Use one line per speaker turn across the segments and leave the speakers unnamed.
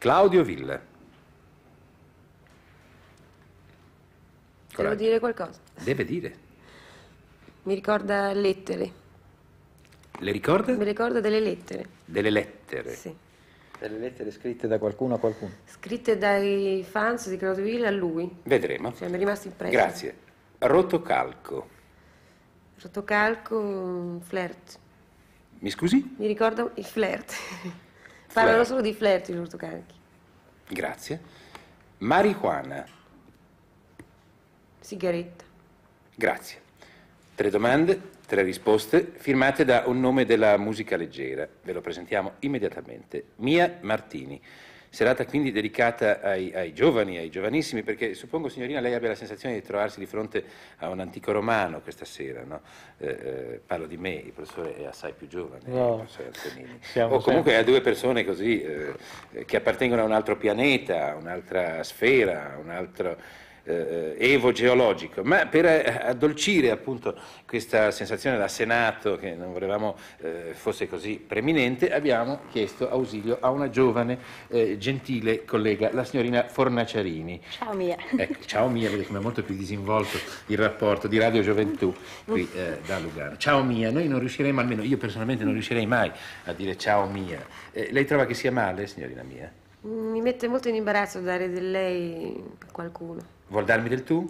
Claudio Villa.
Devo dire qualcosa.
Deve dire.
Mi ricorda lettere.
Le ricorda?
Mi ricorda delle lettere.
Delle lettere.
Sì.
Delle lettere scritte da qualcuno a qualcuno.
Scritte dai fans di Claudio Villa a lui.
Vedremo.
Cioè, mi è rimasto impresso.
Grazie. Rotocalco.
Rotocalco, flirt.
Mi scusi?
Mi ricorda il flirt.
Flirt.
solo di flirt i rotocalchi.
Grazie. Marijuana.
Sigaretta.
Grazie. Tre domande, tre risposte, firmate da un nome della musica leggera. Ve lo presentiamo immediatamente. Mia Martini. Serata quindi dedicata ai, ai giovani, ai giovanissimi, perché suppongo, signorina, lei abbia la sensazione di trovarsi di fronte a un antico romano questa sera, no? Eh, eh, parlo di me, il professore è assai più giovane,
No.
o comunque a due persone così, eh, che appartengono a un altro pianeta, a un'altra sfera, a un altro eh, evo geologico, ma per eh, addolcire appunto questa sensazione da Senato che non volevamo eh, fosse così preminente, abbiamo chiesto ausilio a una giovane, eh, gentile collega, la signorina Fornaciarini.
Ciao Mia.
Ecco, ciao Mia, vedete come è molto più disinvolto il rapporto di Radio Gioventù qui eh, da Lugano. Ciao Mia, noi non riusciremo, almeno io personalmente non riuscirei mai a dire ciao Mia. Eh, lei trova che sia male, signorina Mia?
Mi mette molto in imbarazzo dare del lei a qualcuno.
Vuol darmi del tu?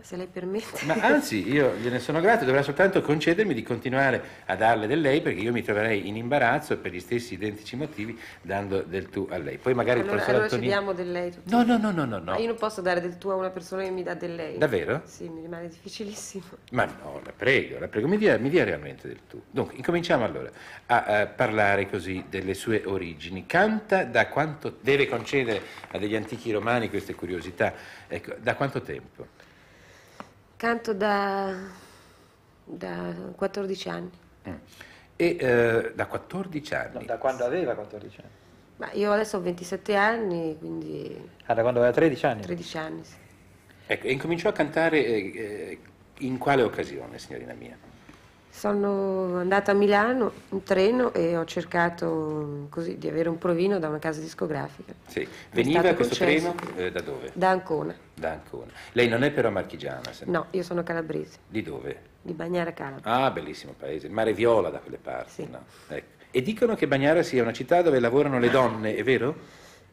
Se lei permette.
Ma anzi, io gliene sono grato, dovrà soltanto concedermi di continuare a darle del lei perché io mi troverei in imbarazzo per gli stessi identici motivi dando del tu a lei. Poi magari il
allora,
professor
allora ci
Antonini...
diamo del lei tutti.
No, no, no, no, no,
Ma
no.
io non posso dare del tu a una persona che mi dà del lei.
Davvero?
Sì, mi rimane difficilissimo.
Ma no, la prego, la prego, mi dia, mi dia realmente del tu. Dunque, incominciamo allora a, a parlare così delle sue origini. Canta da quanto deve concedere a degli antichi romani queste curiosità? Ecco, da quanto tempo?
Canto da, da 14 anni.
Mm. E eh, da 14
No,
anni.
da quando aveva 14 anni.
Ma io adesso ho 27 anni, quindi
Ah, da quando aveva 13 anni?
13 anni. Sì.
Ecco, e incominciò a cantare eh, eh, in quale occasione, signorina mia?
Sono andata a Milano in treno e ho cercato così di avere un provino da una casa discografica.
Sì. Veniva questo
concesso.
treno eh, da dove?
Da Ancona.
Da Ancona. Lei non è però marchigiana, se no?
No, io sono calabrese,
Di dove?
di Bagnara Calabria.
Ah, bellissimo paese, il mare viola da quelle parti.
Sì.
no? Ecco. E dicono che Bagnara sia una città dove lavorano le donne, è vero?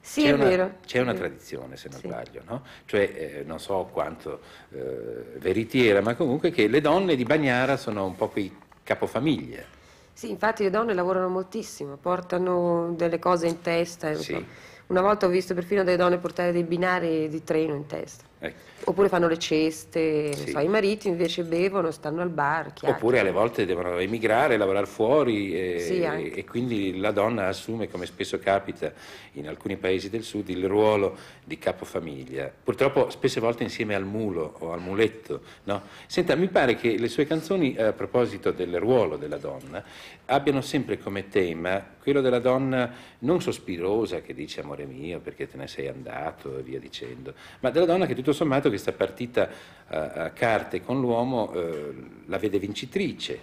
Sì,
c'è
è
una,
vero.
C'è una tradizione, se non
Sì.
sbaglio, no? Cioè, eh, non so quanto eh, veritiera, ma comunque che le donne di Bagnara sono un po' quei capofamiglia.
Sì, infatti le donne lavorano moltissimo, portano delle cose in testa.
Sì.
Una volta ho visto perfino delle donne portare dei binari di treno in testa.
Ecco.
Oppure fanno le ceste,
Sì.
so, i mariti invece bevono, stanno al bar.
Oppure alle volte devono emigrare, lavorare fuori e,
Sì, anche.
e quindi la donna assume, come spesso capita in alcuni paesi del sud, il ruolo di capofamiglia. Purtroppo spesse volte insieme al mulo o al muletto. no? Senta, mi pare che le sue canzoni a proposito del ruolo della donna abbiano sempre come tema quello della donna non sospirosa che dice amore mio perché te ne sei andato e via dicendo, ma della donna che tutto sommato questa partita a, a carte con l'uomo eh, la vede vincitrice,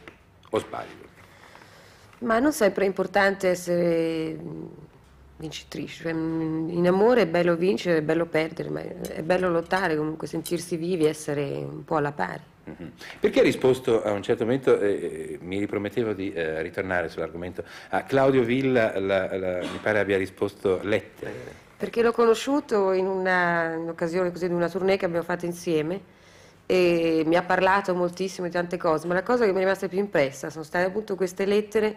o sbaglio?
Ma non sempre è importante essere mh, vincitrici. Cioè, mh, in amore è bello vincere, è bello perdere, ma è bello lottare, comunque sentirsi vivi, essere un po' alla pari.
Mhm. Perché ha risposto a un certo momento, eh, eh, mi ripromettevo di eh, ritornare sull'argomento, a Claudio Villa la- la- mi pare abbia risposto lettere.
Perché l'ho conosciuto in, una, in occasione così di una tournée che abbiamo fatto insieme e mi ha parlato moltissimo di tante cose, ma la cosa che mi è rimasta più impressa sono state appunto queste lettere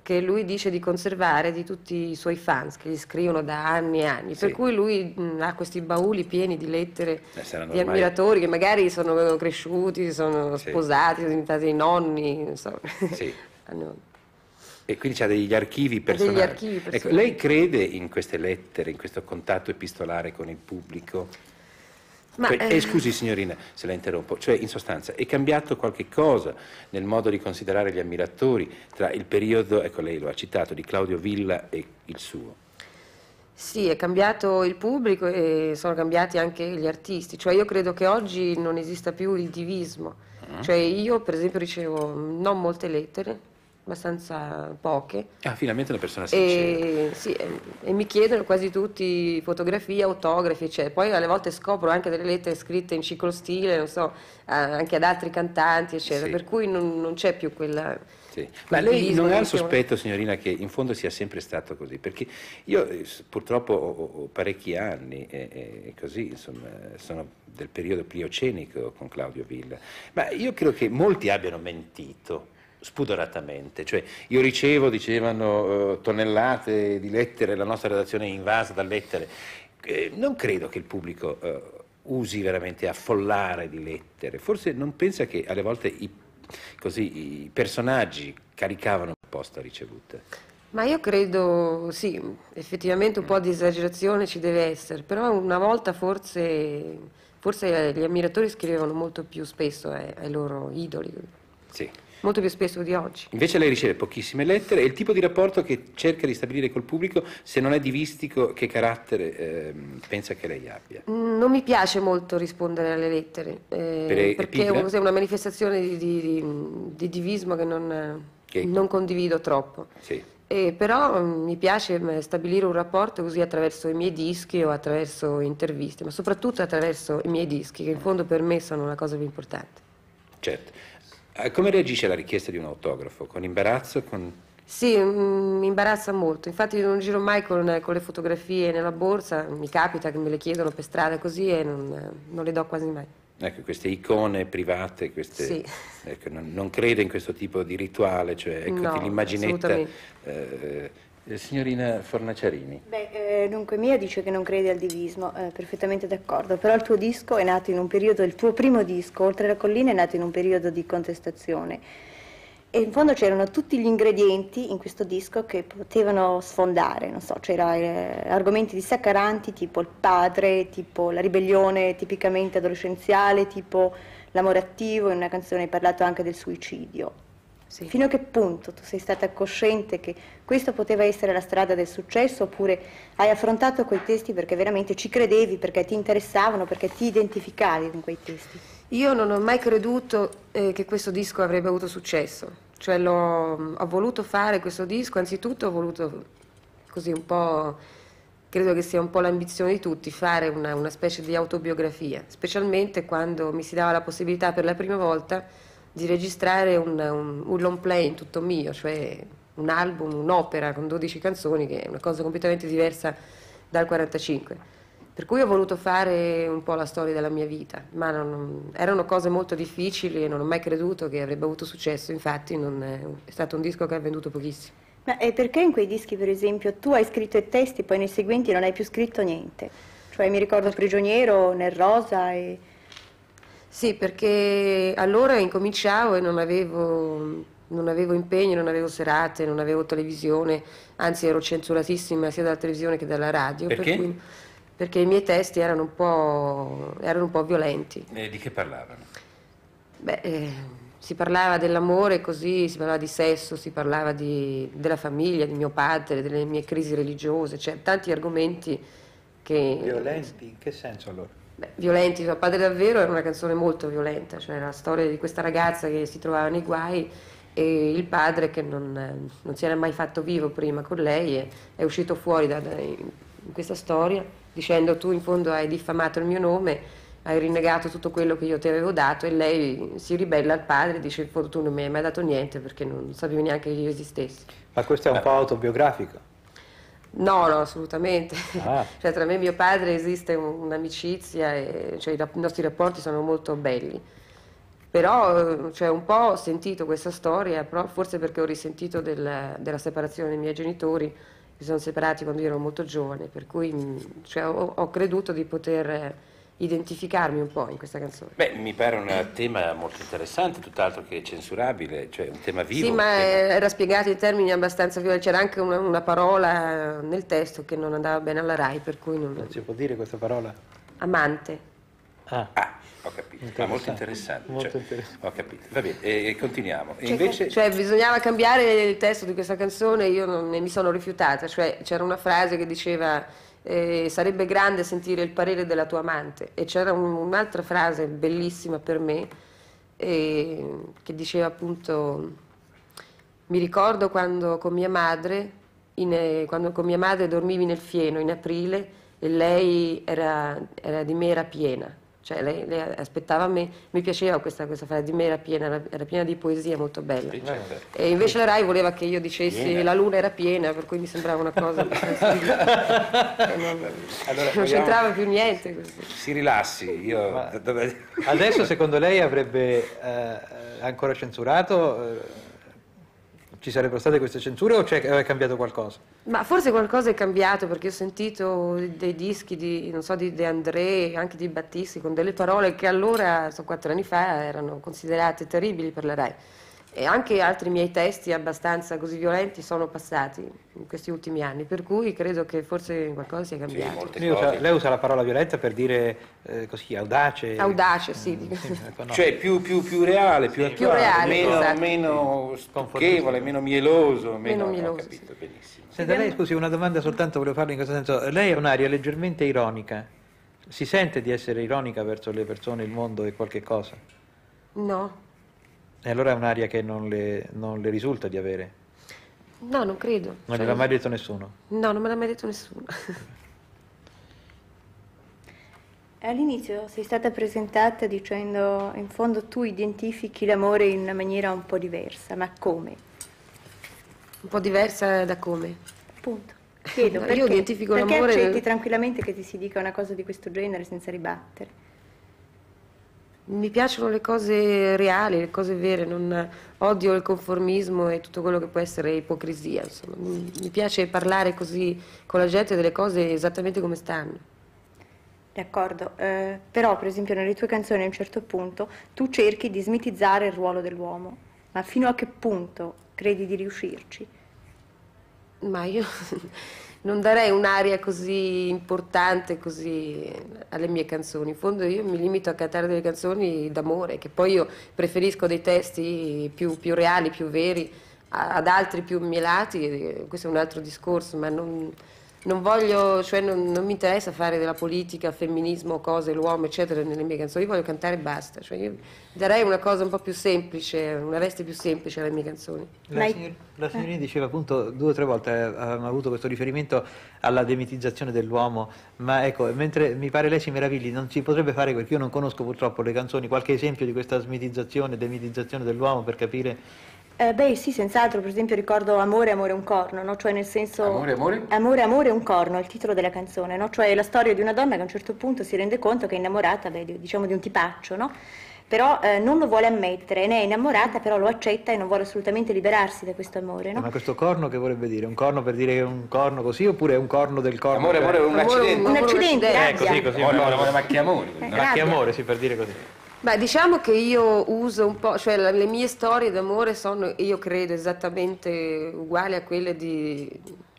che lui dice di conservare di tutti i suoi fans che gli scrivono da anni e anni,
Sì.
per cui lui mh, ha questi bauli pieni di lettere
Eh,
di
ormai-
ammiratori che magari sono cresciuti, sono
Sì.
sposati, sono diventati nonni, non so.
Sì.
Hanno-
E quindi c'ha degli archivi personali.
archivi
Ecco,
personali.
lei crede in queste lettere, in questo contatto epistolare con il pubblico?
Ma, eh,
eh, scusi signorina se la interrompo, cioè in sostanza è cambiato qualche cosa nel modo di considerare gli ammiratori tra il periodo, ecco lei lo ha citato, di Claudio Villa e il suo?
Sì, è cambiato il pubblico e sono cambiati anche gli artisti. Cioè io credo che oggi non esista più il divismo.
Mm.
Cioè io per esempio ricevo non molte lettere, abbastanza poche.
Ah, finalmente una persona sincera.
E, sì, e, e mi chiedono quasi tutti fotografie, autografi, eccetera. Poi alle volte scopro anche delle lettere scritte in ciclostile, non so, anche ad altri cantanti, eccetera.
Sì.
Per cui non, non c'è più quella...
Sì. Ma lei non ha il sospetto, signorina, che in fondo sia sempre stato così? Perché io eh, purtroppo ho, ho- ho parecchi anni e, e così, insomma, sono del periodo pliocenico con Claudio Villa, ma io credo che molti abbiano mentito spudoratamente, cioè io ricevo, dicevano, eh, tonnellate di lettere, la nostra redazione è invasa da lettere, Eh, non credo che il pubblico eh, usi veramente affollare di lettere, forse non pensa che alle volte i, così, i personaggi caricavano apposta ricevute.
Ma io credo, sì, effettivamente un po' di esagerazione ci deve essere, però una volta forse, forse gli ammiratori scrivevano molto più spesso ai, ai loro idoli,
Sì.
Molto più spesso di oggi.
Invece lei riceve pochissime lettere e il tipo di rapporto che cerca di stabilire col pubblico, se non è divistico, che carattere ehm, pensa che lei abbia?
Non mi piace molto rispondere alle lettere, eh,
Per-
perché è una manifestazione di, di- di- di divismo che non,
Che-
non condivido troppo.
Sì.
Eh, però mm, mi piace mm, stabilire un rapporto così attraverso i miei dischi o attraverso interviste, ma soprattutto attraverso i miei dischi, che in fondo per me sono la cosa più importante.
Certo. Eh, Come reagisce alla richiesta di un autografo? Con imbarazzo? Con...
Sì, mm, mi imbarazza molto, infatti non giro mai con, con le fotografie nella borsa, mi capita che me le chiedono per strada così e non, non le do quasi mai.
Ecco, queste icone private, queste,
Sì.
ecco, non, non crede in questo tipo di rituale, cioè ecco,
No,
l'immaginetta... eh, eh, signorina Fornaciarini,
Beh, eh, dunque Mia dice che non crede al divismo, eh, perfettamente d'accordo, però il tuo disco è nato in un periodo, il tuo primo disco, Oltre la collina, è nato in un periodo di contestazione e in fondo c'erano tutti gli ingredienti in questo disco che potevano sfondare, non so, c'erano argomenti dissaccaranti tipo il padre, tipo la ribellione tipicamente adolescenziale, tipo l'amore attivo, in una canzone hai parlato anche del suicidio.
Sì.
Fino a che punto tu sei stata cosciente che questo poteva essere la strada del successo oppure hai affrontato quei testi perché veramente ci credevi, perché ti interessavano, perché ti identificavi con quei testi?
Io non ho mai creduto eh, che questo disco avrebbe avuto successo, cioè l'ho, ho voluto fare questo disco, anzitutto ho voluto così un po', credo che sia un po' l'ambizione di tutti, fare una, una specie di autobiografia, specialmente quando mi si dava la possibilità per la prima volta di registrare un, un, un long play in tutto mio, cioè un album, un'opera con 12 canzoni, che è una cosa completamente diversa dal 45. Per cui ho voluto fare un po' la storia della mia vita, ma non- erano cose molto difficili e non ho mai creduto che avrebbe avuto successo, infatti è, è stato un disco che ha venduto pochissimo.
Ma e perché in quei dischi, per esempio, tu hai scritto i testi, poi nei seguenti non hai più scritto niente? Cioè mi ricordo Prigioniero, Nel Rosa e...
Sì, perché allora incominciavo e non avevo, non avevo impegno, non avevo serate, non avevo televisione, anzi ero censuratissima sia dalla televisione che dalla radio. per
Perché?
cui- perché i miei testi erano un po', erano un po' violenti.
eh, di che parlavano?
Beh, eh, si parlava dell'amore così, si parlava di sesso, si parlava di- della famiglia, di mio padre, delle mie crisi religiose, cioè tanti argomenti che...
Violenti, in che senso allora?
Beh, violenti, mio padre davvero era una canzone molto violenta, cioè la storia di questa ragazza che si trovava nei guai e il padre che non, eh, non si era mai fatto vivo prima con lei e è uscito fuori da, da- in questa storia dicendo tu in fondo hai diffamato il mio nome, hai rinnegato tutto quello che io ti avevo dato e lei si ribella al padre e dice in fondo tu non mi hai mai dato niente perché non sapevi neanche che io esistessi.
Ma questo è un po' autobiografico.
No, no, assolutamente.
Ah.
Cioè, tra me e mio padre esiste un- un'amicizia, e, cioè, i, i nostri rapporti sono molto belli. Però, cioè, un po' ho sentito questa storia, però forse perché ho risentito del- della separazione dei miei genitori, si sono separati quando io ero molto giovane, per cui cioè, ho, ho creduto di poter identificarmi un po' in questa canzone.
Beh, mi pare un tema molto interessante, tutt'altro che censurabile, cioè un tema vivo.
Sì, ma
tema-
eh, era spiegato in termini abbastanza violenti, c'era anche una, una parola nel testo che non andava bene alla RAI, per cui non...
Non si può dire questa parola?
Amante.
Ah,
Ah, ho capito, ah, molto
Interessante.
interessante.
Molto
cioè,
interessante.
Ho capito, va bene, e, e continuiamo. E invece...
Cioè bisognava cambiare il testo di questa canzone io non ne mi sono rifiutata, cioè c'era una frase che diceva eh, sarebbe grande sentire il parere della tua amante e c'era un- un'altra frase bellissima per me eh, che diceva appunto Mi ricordo quando con mia madre, in, quando con mia madre dormivi nel fieno in aprile e lei era, era di me era piena. Cioè lei, lei aspettava me, mi piaceva questa, questa frase, di me era piena, era, era piena di poesia molto bella.
Sì, certo.
E invece la RAI voleva che io dicessi
Piena.
la luna era piena, per cui mi sembrava una cosa abbastanza. E non,
Allora,
non c'entrava più niente.
Si rilassi, io...
Ma- Adesso secondo lei avrebbe eh, ancora censurato? Eh, ci sarebbero state queste censure o è cambiato qualcosa?
Ma forse qualcosa è cambiato perché ho sentito dei dischi di, so, di De André, anche di Battisti, con delle parole che allora, so, quattro anni fa, erano considerate terribili per la RAI. E anche altri miei testi abbastanza così violenti sono passati in questi ultimi anni, per cui credo che forse qualcosa sia
Sì,
cambiato.
molte
Lei usa, lei usa la parola violenta per dire eh, così, audace.
Audace, sì. dico.
ecco, no.
Cioè più, più, più reale, più
Più
attuale,
reale,
meno,
esatto.
meno stucchevole, meno mieloso, meno,
Meno
ho
mieloso,
capito benissimo.
Senta, lei scusi, una domanda soltanto volevo farle in questo senso. Lei ha un'aria leggermente ironica. Si sente di essere ironica verso le persone, il mondo e qualche cosa?
No,
E allora è un'aria che non le, non le risulta di avere?
no, non credo.
Non
Cioè,
gliel'ha mai detto nessuno?
No, non me l'ha mai detto nessuno.
All'inizio sei stata presentata dicendo in fondo tu identifichi l'amore in una maniera un po' diversa, ma come?
Un po' diversa da come.
Appunto. Chiedo,
Io
perché,
identifico
perché
l'amore-
accetti tranquillamente che ti si dica una cosa di questo genere senza ribattere?
Mi piacciono le cose reali, le cose vere, non odio il conformismo e tutto quello che può essere ipocrisia. Insomma. Mi mi piace parlare così con la gente delle cose esattamente come stanno.
D'accordo, eh, però per esempio nelle tue canzoni a un certo punto tu cerchi di smitizzare il ruolo dell'uomo, ma fino a che punto credi di riuscirci?
Ma io non darei un'aria così importante così alle mie canzoni. In fondo io mi limito a cantare delle canzoni d'amore, che poi io preferisco dei testi più, più reali, più veri, ad altri più mielati, questo è un altro discorso, ma non, non voglio, cioè non, non mi interessa fare della politica, femminismo, cose, l'uomo, eccetera, nelle mie canzoni, io voglio cantare e basta. Cioè io darei una cosa un po' più semplice, una veste più semplice alle mie canzoni.
La, signor- la signorina diceva appunto due o tre volte, eh, abbiamo avuto questo riferimento alla demitizzazione dell'uomo, ma ecco, mentre mi pare lei si meravigli, non si potrebbe fare, perché io non conosco purtroppo le canzoni, qualche esempio di questa smitizzazione, demitizzazione dell'uomo per capire...
Eh, beh sì, senz'altro, per esempio ricordo Amore, amore un corno, no? Cioè nel senso...
Amore, amore?
Amore, amore un corno, è il titolo della canzone, no? Cioè la storia di una donna che a un certo punto si rende conto che è innamorata, beh, di- diciamo, di un tipaccio, no? Però eh, non lo vuole ammettere, ne è innamorata, però lo accetta e non vuole assolutamente liberarsi da questo amore, no?
Ma questo corno che vorrebbe dire? Un corno per dire che è un corno così oppure è un corno del corno?
Amore, amore, un accidente.
Un accidente,
accidente.
Eh, così, così.
Amore, amore, amore, ma che amore.
Eh,
Ma che
rabbia.
amore, sì, per dire così.
Beh, diciamo che io uso un po', cioè la- le mie storie d'amore sono, io credo, esattamente uguali a quelle di,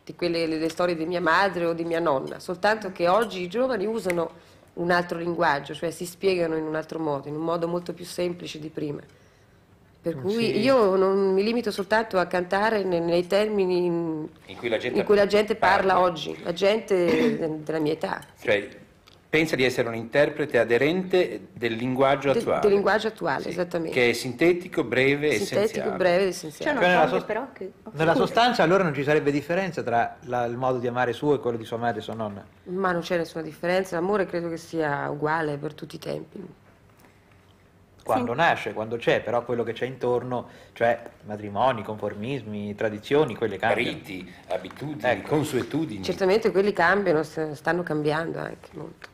di quelle, le storie di mia madre o di mia nonna, soltanto che oggi i giovani usano un altro linguaggio, cioè si spiegano in un altro modo, in un modo molto più semplice di prima. Per cui
Sì.
io non mi limito soltanto a cantare ne- nei termini in,
In cui la gente,
cui la gente parla oggi, la gente della mia età.
Cioè, pensa di essere un interprete aderente del linguaggio
Del-
attuale.
del linguaggio attuale,
Sì,
esattamente.
Che è sintetico, breve e
Sintetico,
essenziale.
breve ed
Cioè
essenziale.
non
Cioè, nella
so
sost-
però che...
Nella sostanza allora non ci sarebbe differenza tra la- il modo di amare suo e quello di sua madre e sua nonna?
Ma non c'è nessuna differenza, l'amore credo che sia uguale per tutti i tempi.
Quando nasce, quando c'è, però quello che c'è intorno, cioè matrimoni, conformismi, tradizioni, quelle cambiano.
Riti, abitudini,
Ecco.
consuetudini.
Certamente quelli cambiano, st- stanno cambiando anche molto.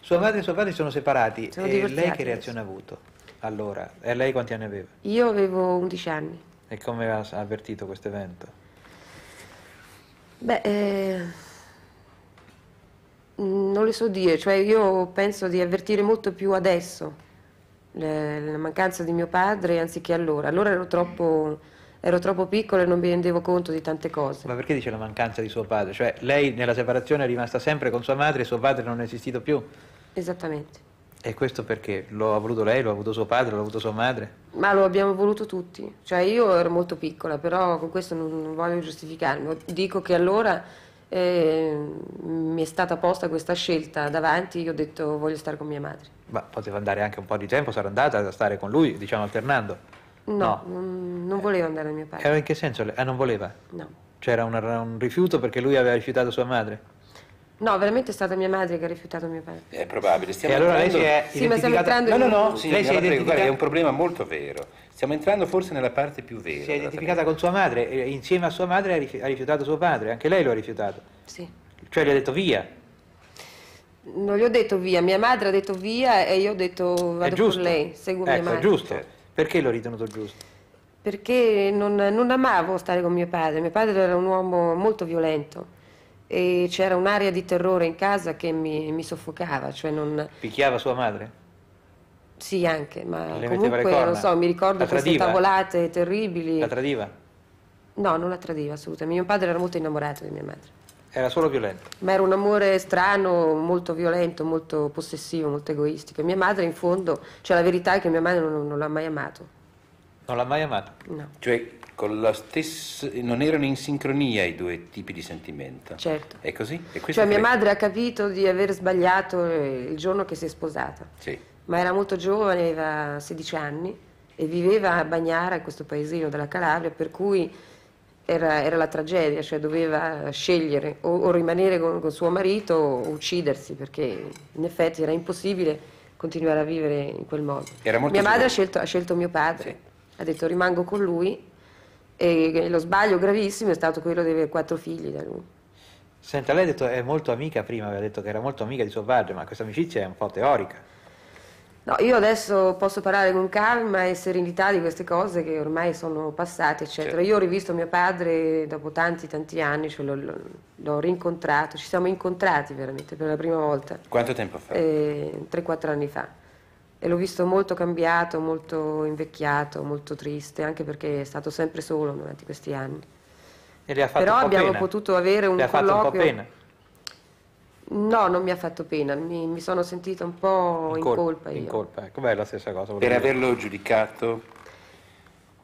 Sua madre e suo padre sono separati
Sono
e lei che reazione ha avuto? Allora, e lei quanti anni aveva?
Io avevo 11 anni.
E come ha avvertito questo evento?
Beh, eh, non le so dire, cioè io penso di avvertire molto più adesso la mancanza di mio padre anziché allora. Allora ero troppo, ero troppo piccola e non mi rendevo conto di tante cose.
Ma perché dice la mancanza di suo padre? Cioè lei nella separazione è rimasta sempre con sua madre e suo padre non è esistito più?
Esattamente.
E questo perché? Lo ha voluto lei, lo ha avuto suo padre, lo ha avuto sua madre?
Ma lo abbiamo voluto tutti, cioè io ero molto piccola, però con questo non, non voglio giustificarmi, dico che allora eh, mi è stata posta questa scelta davanti, io ho detto voglio stare con mia madre.
Ma poteva andare anche un po' di tempo, sarà andata a stare con lui, diciamo alternando.
No, non, non voleva andare da mio padre.
Era in che senso? Ah, non voleva?
No.
C'era un, un rifiuto perché lui aveva rifiutato sua madre?
No, veramente è stata mia madre che ha rifiutato mio padre.
È probabile. Stiamo
e allora lei
entrando...
si è
Sì, ma stiamo
identificata-
entrando
No, no, no, sì,
Lei si è
guarda,
identificata-
guarda, è un problema molto vero. Stiamo entrando forse nella parte più vera.
Si è identificata con sua madre e insieme a sua madre ha rifi- ha rifiutato suo padre, anche lei lo ha rifiutato.
Sì.
Cioè le ha detto via.
Non gli ho detto via, mia madre ha detto via e io ho detto vado con lei, seguo
ecco,
mia madre.
è giusto. Perché l'ho ritenuto giusto?
Perché non, non amavo stare con mio padre, mio padre era un uomo molto violento e c'era un'aria di terrore in casa che mi, mi soffocava, cioè non...
Picchiava sua madre?
Sì, anche, ma
Le
comunque non so, mi ricordo queste tavolate terribili.
La tradiva?
No, non la tradiva assolutamente. Mio padre era molto innamorato di mia madre.
Era solo violento.
Ma era un amore strano, molto violento, molto possessivo, molto egoistico. E mia madre, in fondo, cioè la verità è che mia madre non, non l'ha mai amato.
Non l'ha mai amato.
No,
Cioè, con la stessa... non erano in sincronia i due tipi di sentimento.
certo.
È così? Questo
Cioè mia madre ha capito di aver sbagliato eh, il giorno che si è sposata.
Sì.
Ma era molto giovane, aveva 16 anni e viveva a Bagnara, in questo paesino della Calabria, per cui era, era la tragedia, cioè doveva scegliere o, o rimanere con, con suo marito o uccidersi, perché in effetti era impossibile continuare a vivere in quel modo. Mia madre ha scelto, ha scelto mio padre,
Sì.
ha detto rimango con lui e lo sbaglio gravissimo è stato quello di avere quattro figli da lui.
Senta, lei ha detto è molto amica prima, aveva detto che era molto amica di suo padre, ma questa amicizia è un po' teorica.
No, io adesso posso parlare con calma e serenità di queste cose che ormai sono passate, eccetera.
Certo.
Io ho rivisto mio padre dopo tanti, tanti anni, cioè l'ho, rincontrato, ci siamo incontrati veramente per la prima volta,
Quanto tempo fa?
eh, 3-4 anni fa. E l'ho visto molto cambiato, molto invecchiato, molto triste, anche perché è stato sempre solo durante questi anni.
E le ha fatto
Però abbiamo
pena.
potuto avere un
Le ha fatto un po'
colloquio.
pena.
No, non mi ha fatto pena, mi, mi sono sentita un po' in,
col-
colpa io.
In colpa, ecco, beh, è la stessa cosa.
Per
dire.
averlo giudicato?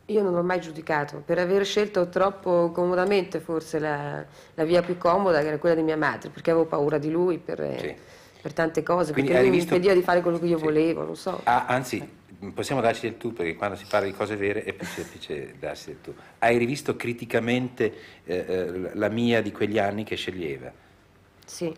Io non l'ho mai giudicato, per aver scelto troppo comodamente forse la, la via più comoda, che era quella di mia madre, perché avevo paura di lui per,
Sì.
per tante cose,
Quindi
perché
hai
lui
visto-
mi impediva di fare quello che io
Sì.
volevo, non so.
Ah, anzi, possiamo darci del tu, perché quando si parla di cose vere è più semplice darsi del tu. Hai rivisto criticamente eh, eh, la mia di quegli anni che sceglieva?
Sì,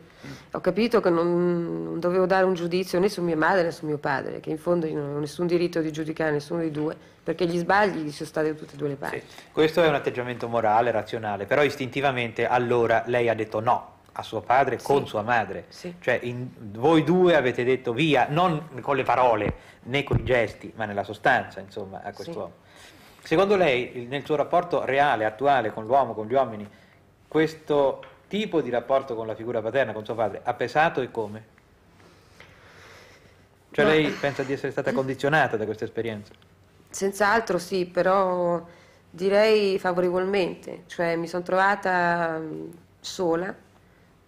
ho capito che non, non dovevo dare un giudizio né su mia madre né su mio padre, che in fondo io non ho nessun diritto di giudicare nessuno dei due, perché gli sbagli gli sono stati da tutte e due le parti.
Questo è un atteggiamento morale, razionale, però istintivamente allora lei ha detto no a suo padre con
Sì.
sua madre.
Sì.
Cioè in- voi due avete detto via, non con le parole né con i gesti, ma nella sostanza, insomma, a quest'uomo. Secondo lei, nel suo rapporto reale, attuale con l'uomo, con gli uomini, questo tipo di rapporto con la figura paterna, con suo padre, ha pesato e come? Cioè
Ma-
lei pensa di essere stata condizionata da questa esperienza?
Senz'altro sì, però direi favorevolmente, cioè mi sono trovata sola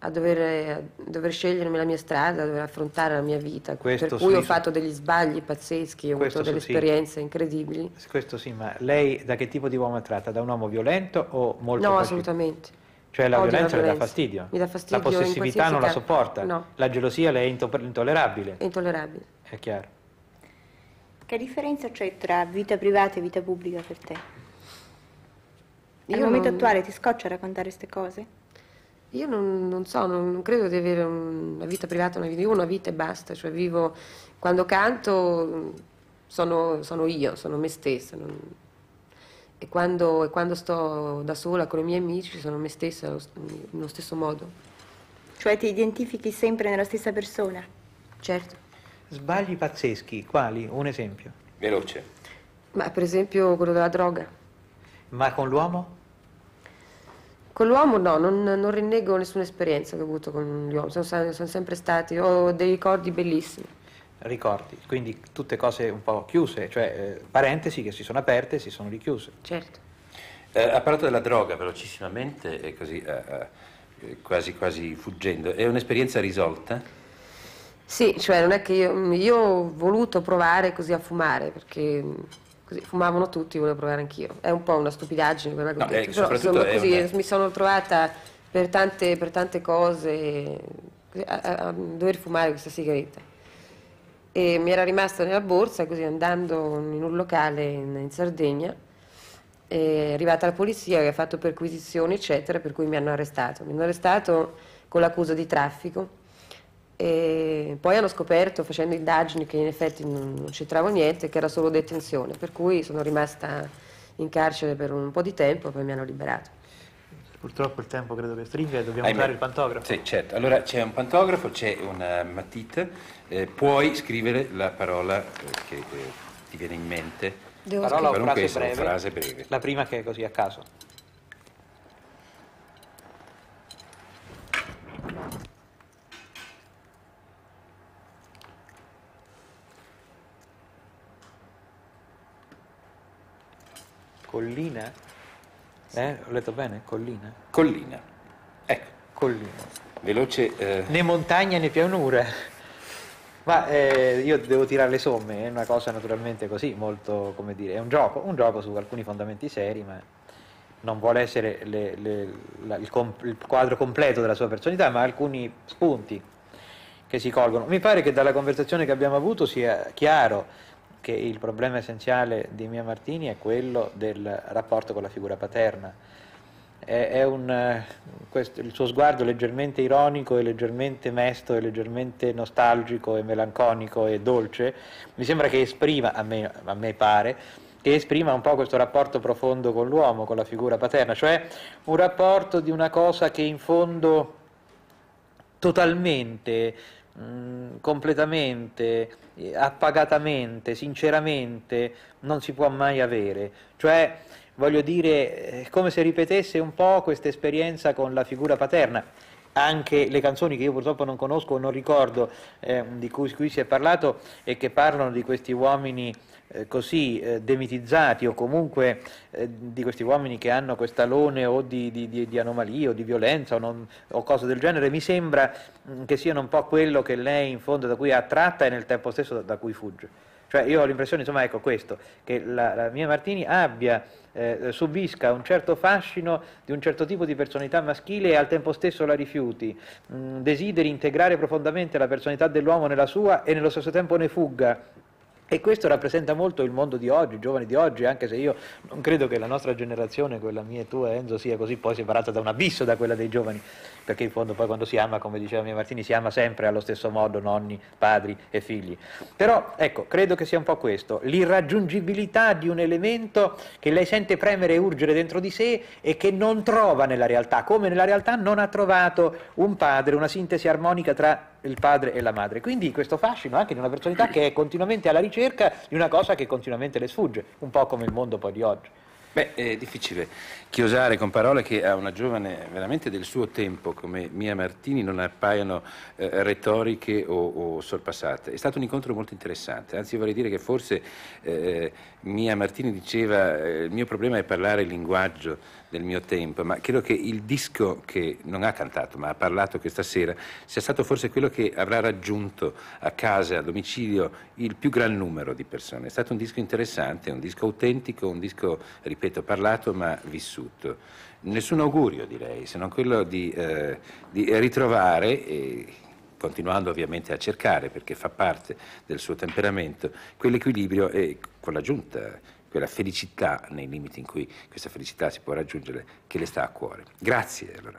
a dover, a dover scegliermi la mia strada, a dover affrontare la mia vita,
Questo
per cui
sì,
ho fatto degli sbagli pazzeschi, ho avuto delle
sì.
esperienze incredibili.
Questo sì, ma lei da che tipo di uomo è tratta? Da un uomo violento o molto
No,
pacifico?
assolutamente.
Cioè la
Odio la
violenza le dà
violenza.
fastidio?
Mi dà fastidio
La possessività non la sopporta?
No.
La gelosia le è into- intollerabile?
È intollerabile.
È chiaro.
Che differenza c'è tra vita privata e vita pubblica per te? Al
Io
momento
non-
attuale ti scoccia raccontare queste cose?
Io non, non so, non, non credo di avere un- una vita privata, una vita, io una vita e basta, cioè vivo, quando canto sono, sono io, sono me stessa, non- e, quando, e quando sto da sola con i miei amici sono me stessa allo, nello stesso modo,
Cioè ti identifichi sempre nella stessa persona?
certo.
Sbagli pazzeschi, quali? Un esempio.
Veloce.
Ma per esempio quello della droga.
Ma con l'uomo?
Con l'uomo no, non, non rinnego nessuna esperienza che ho avuto con gli uomini, sono, sono sempre stati, ho dei ricordi bellissimi.
Ricordi, quindi tutte cose un po' chiuse, cioè eh, parentesi che si sono aperte e si sono richiuse.
Certo.
Eh, ha parlato della droga velocissimamente e così eh, eh, quasi quasi fuggendo. È un'esperienza risolta?
Sì, cioè non è che io, io ho voluto provare così a fumare, perché mh, così fumavano tutti, volevo provare anch'io. È un po' una stupidaggine quella che ho
No,
detto, così
una-
mi sono trovata per tante, per tante cose a, a- a dover fumare questa sigaretta. E mi era rimasta nella borsa così andando in un locale in, in Sardegna è arrivata la polizia che ha fatto perquisizioni eccetera per cui mi hanno arrestato. Mi hanno arrestato con l'accusa di traffico e poi hanno scoperto facendo indagini che in effetti non, non c'entravo niente che era solo detenzione per cui sono rimasta in carcere per un po' di tempo poi mi hanno liberato
Purtroppo il tempo credo che stringa e dobbiamo
Ahimè.
usare il pantografo.
Sì, certo. Allora c'è un pantografo, c'è una matita, eh, puoi scrivere la parola eh, che eh, ti viene in mente.
Devo
Parola o
Qualunque
frase
essa,
breve?
frase breve.
La prima che è così a caso. Collina? Eh, ho letto bene? Collina?
Collina. Ecco,
Collina.
veloce. eh,
Né montagna né pianura. Ma eh, io devo tirare le somme, è una cosa naturalmente così, molto, come dire, è un gioco, un gioco su alcuni fondamenti seri, ma non vuole essere le- le- la- il, com- il quadro completo della sua personalità, ma alcuni spunti che si colgono. Mi pare che dalla conversazione che abbiamo avuto sia chiaro che il problema essenziale di Mia Martini è quello del rapporto con la figura paterna. È, è un, eh, questo- il suo sguardo leggermente ironico e leggermente mesto e leggermente nostalgico e melanconico e dolce, mi sembra che esprima, a me, a me pare, che esprima un po' questo rapporto profondo con l'uomo, con la figura paterna, cioè un rapporto di una cosa che in fondo totalmente, mh, completamente, eh, appagatamente, sinceramente non si può mai avere. Cioè, voglio dire, è come se ripetesse un po' questa esperienza con la figura paterna. Anche le canzoni che io purtroppo non conosco, non ricordo, eh, di cui, cui si è parlato e che parlano di questi uomini eh, così eh, demitizzati o comunque eh, di questi uomini che hanno quest'alone o di, di, di, anomalie o di violenza o, non- o cose del genere, mi sembra mm, che siano un po' quello che lei in fondo da cui è attratta e nel tempo stesso da, da cui fugge. Cioè io ho l'impressione, insomma, ecco questo, che la, la mia Martini abbia, eh, subisca un certo fascino di un certo tipo di personalità maschile e al tempo stesso la rifiuti, mh, desideri integrare profondamente la personalità dell'uomo nella sua e nello stesso tempo ne fugga. E questo rappresenta molto il mondo di oggi, i giovani di oggi, anche se io non credo che la nostra generazione, quella mia e tua Enzo, sia così poi separata da un abisso da quella dei giovani, perché in fondo poi quando si ama, come diceva mia Martini, si ama sempre allo stesso modo nonni, padri e figli. Però ecco, credo che sia un po' questo, l'irraggiungibilità di un elemento che lei sente premere e urgere dentro di sé e che non trova nella realtà, come nella realtà non ha trovato un padre, una sintesi armonica tra il padre e la madre. Quindi questo fascino anche di una personalità che è continuamente alla ricerca di una cosa che continuamente le sfugge, un po' come il mondo poi di oggi.
Beh, è difficile chiosare con parole che a una giovane veramente del suo tempo come Mia Martini non appaiono eh, retoriche o, o sorpassate. È stato un incontro molto interessante, anzi vorrei dire che forse eh, Mia Martini diceva eh, il mio problema è parlare il linguaggio del mio tempo, ma credo che il disco che non ha cantato ma ha parlato questa sera sia stato forse quello che avrà raggiunto a casa, a domicilio, il più gran numero di persone. È stato un disco interessante, un disco autentico, un disco, ripeto, parlato ma vissuto. Nessun augurio direi, se non quello di, eh, di ritrovare, e continuando ovviamente a cercare perché fa parte del suo temperamento, quell'equilibrio e con l'aggiunta quella felicità nei limiti in cui questa felicità si può raggiungere che le sta a cuore. Grazie allora.